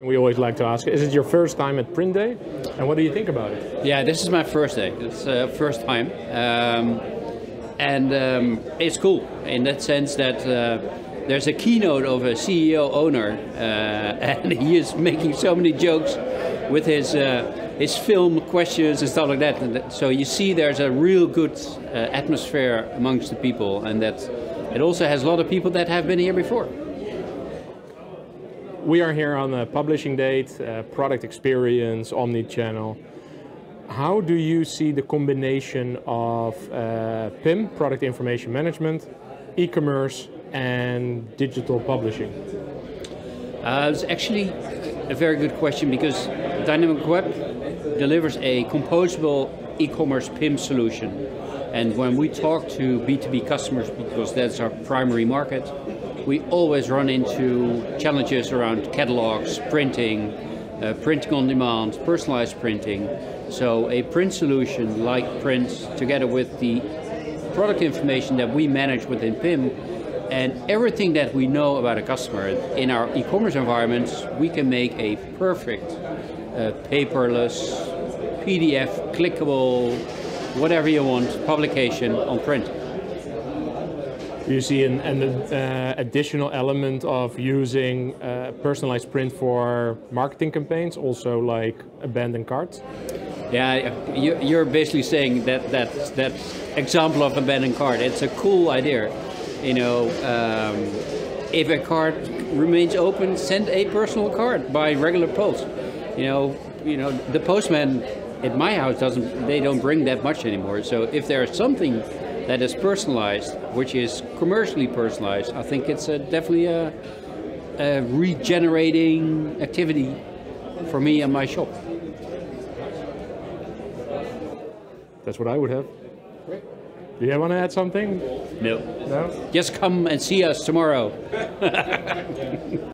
We always like to ask, is it your first time at priint:day? And what do you think about it? Yeah, this is my first day. It's uh, first time. Um, and um, it's cool in that sense that uh, there's a keynote of a CEO owner uh, and he is making so many jokes with his, uh, his film questions and stuff like that. And so you see there's a real good uh, atmosphere amongst the people and that it also has a lot of people that have been here before. We are here on a publishing date, uh, product experience, omni-channel. How do you see the combination of uh, PIM, product information management, e-commerce and digital publishing? Uh, it's actually a very good question because Dynamicweb delivers a composable e-commerce PIM solution. And when we talk to B2B customers, because that's our primary market, we always run into challenges around catalogs, printing, uh, printing on demand, personalized printing. So a print solution like priint, together with the product information that we manage within PIM, and everything that we know about a customer in our e-commerce environments, we can make a perfect uh, paperless, PDF, clickable, whatever you want, publication on print. You see an, an uh, additional element of using uh, personalized print for marketing campaigns, also like abandoned carts? Yeah, you're basically saying that that that example of abandoned cart. It's a cool idea. You know, um, if a cart remains open, send a personal card by regular post. You know, you know the postman at my house doesn't. They don't bring that much anymore. So if there's something that is personalized, which is commercially personalized, I think it's a, definitely a, a regenerating activity for me and my shop. That's what I would have. Do you want to add something? No. No? Just come and see us tomorrow.